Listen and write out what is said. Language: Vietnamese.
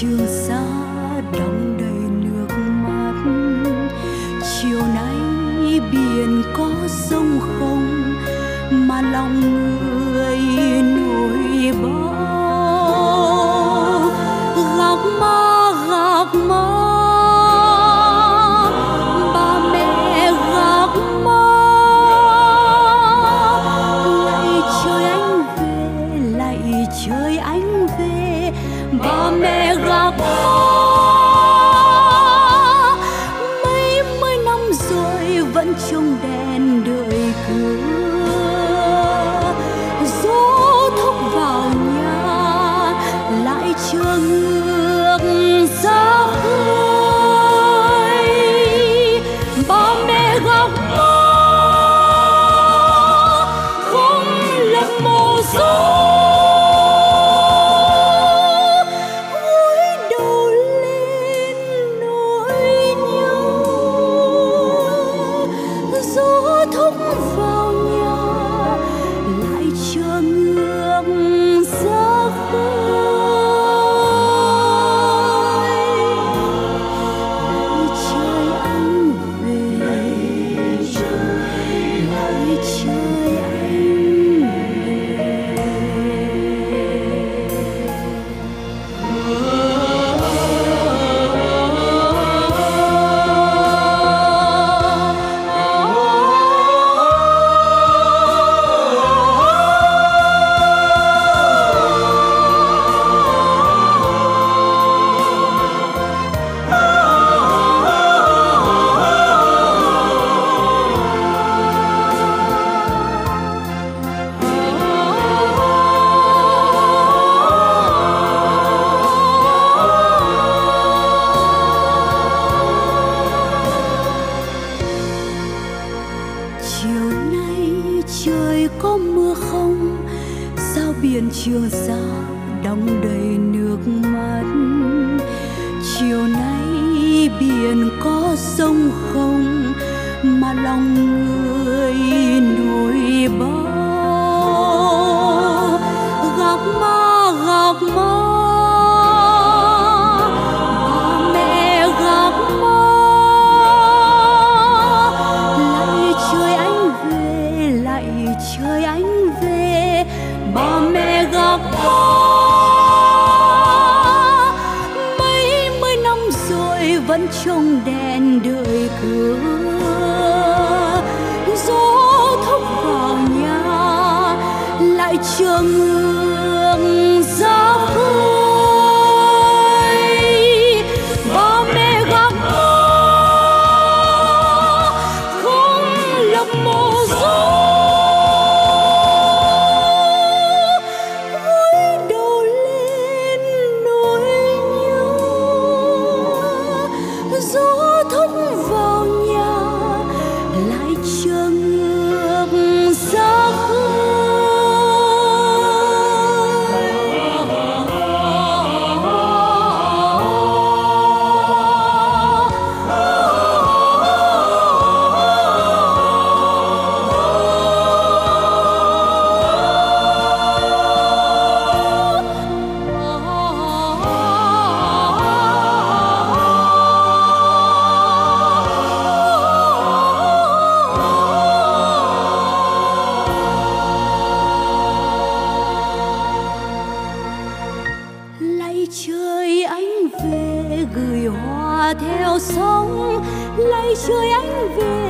trường xa đong đầy nước mắt. Chiều nay biển có sông không mà lòng người nổi bão. Trong đèn đợi cửa. Gió thốc vào nhà lại chờ người. Biên chưa trường đong đầy nước mắt. Chiều nay biển có sông không, mà lòng người nổi bão trong đèn đợi cửa gió thốc vào nhà lại chờ mưa. nào sống lấy trời anh về